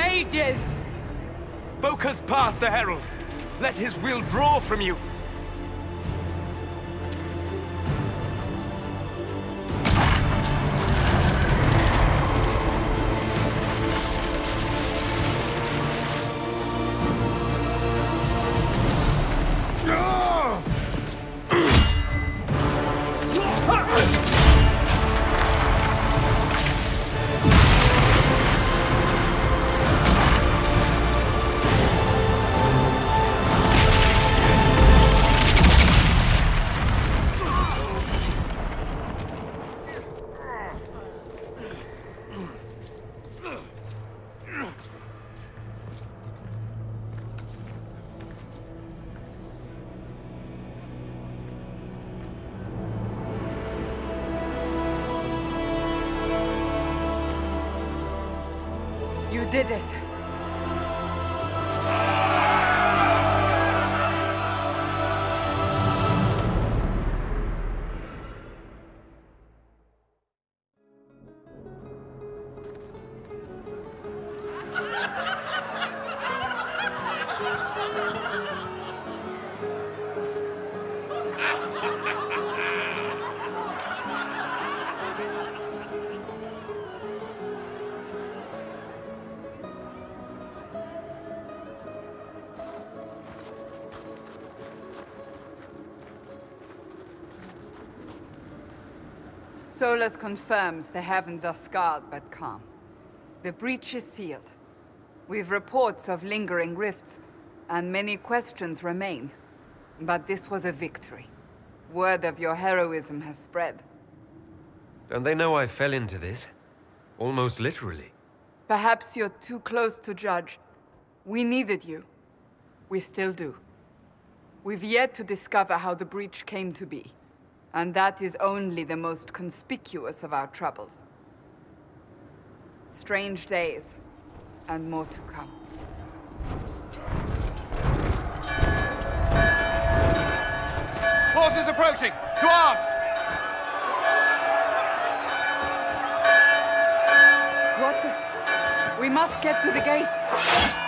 mages! Focus past the Herald. Let his will draw from you. You did it. Solas confirms the heavens are scarred but calm. The breach is sealed. We've reports of lingering rifts, and many questions remain. But this was a victory. Word of your heroism has spread. Don't they know I fell into this? Almost literally. Perhaps you're too close to judge. We needed you. We still do. We've yet to discover how the breach came to be. And that is only the most conspicuous of our troubles. Strange days, and more to come. Forces approaching! To arms! What the? We must get to the gates!